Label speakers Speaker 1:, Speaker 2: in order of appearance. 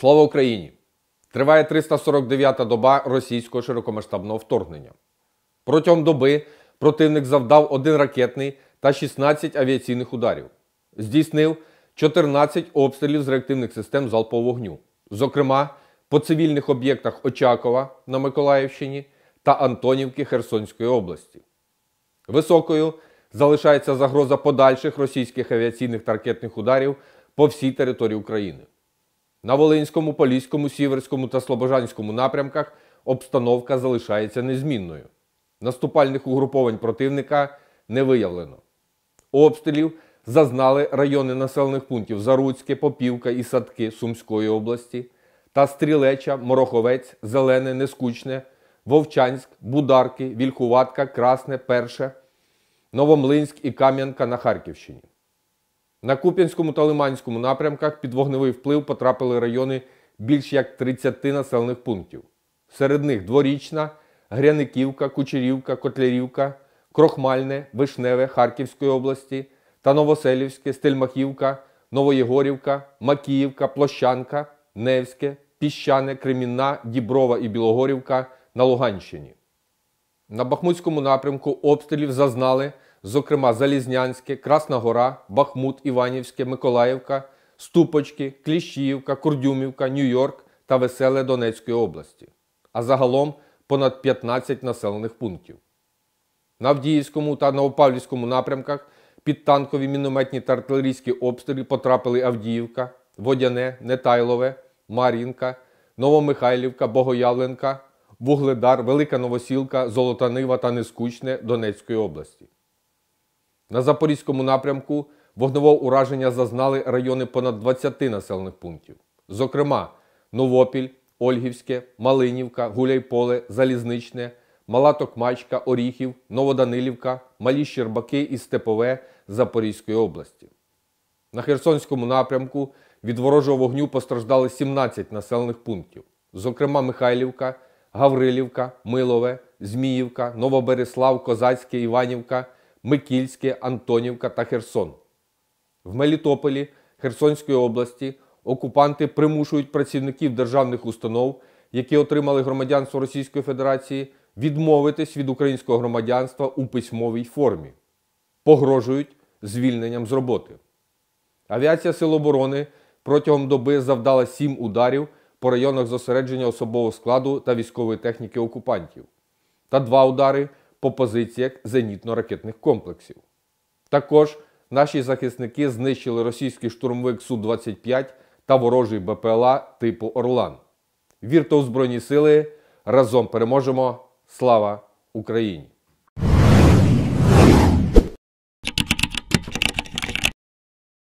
Speaker 1: Слава Україні! Триває 349-та доба російського широкомасштабного вторгнення. Протягом доби противник завдав один ракетний та 16 авіаційних ударів. Здійснив 14 обстрілів з реактивних систем залпового вогню, зокрема по цивільних об'єктах Очакова на Миколаївщині та Антонівки Херсонської області. Високою залишається загроза подальших російських авіаційних та ракетних ударів по всій території України. На Волинському, Поліському, Сіверському та Слобожанському напрямках обстановка залишається незмінною. Наступальних угруповань противника не виявлено. Обстрілів зазнали райони населених пунктів Заруцьке, Попівка і Садки Сумської області та Стрілеча, Мороховець, Зелене, Нескучне, Вовчанськ, Бударки, Вільхуватка, Красне, Перше, Новомлинськ і Кам'янка на Харківщині. На Куп'янському та Лиманському напрямках під вогневий вплив потрапили райони більш як 30 населених пунктів. Серед них Дворічна, Гряниківка, Кучерівка, Котлярівка, Крохмальне, Вишневе Харківської області та Новоселівське, Стельмахівка, Новоєгорівка, Макіївка, Площанка, Невське, Піщане, Кремінна, Діброва і Білогорівка на Луганщині. На Бахмутському напрямку обстрілів зазнали, зокрема, Залізнянське, Красна Гора, Бахмут, Іванівське, Миколаївка, Ступочки, Кліщіївка, Курдюмівка, Нью-Йорк та Веселе Донецької області. А загалом понад 15 населених пунктів. На Авдіївському та Новопавлівському напрямках під танкові мінометні та артилерійські обстріли потрапили Авдіївка, Водяне, Нетайлове, Мар'їнка, Новомихайлівка, Богоявленка, Вугледар, Велика Новосілка, Золота Нива та Нескучне Донецької області. На Запорізькому напрямку вогневого ураження зазнали райони понад 20 населених пунктів. Зокрема, Новопіль, Ольгівське, Малинівка, Гуляйполе, Залізничне, Мала Токмачка, Оріхів, Новоданилівка, Малі Щербаки і Степове Запорізької області. На Херсонському напрямку від ворожого вогню постраждали 17 населених пунктів, зокрема Михайлівка, Гаврилівка, Милове, Зміївка, Новобереслав, Козацьке, Іванівка, Микільське, Антонівка та Херсон. В Мелітополі Херсонської області окупанти примушують працівників державних установ, які отримали громадянство Російської Федерації, відмовитись від українського громадянства у письмовій формі, погрожують звільненням з роботи. Авіація Сил оборони протягом доби завдала сім ударів по районах зосередження особового складу та військової техніки окупантів та два удари по позиціях зенітно-ракетних комплексів. Також наші захисники знищили російський штурмовик Су-25 та ворожий БПЛА типу Орлан. Вірте у Збройні сили! Разом переможемо! Слава Україні!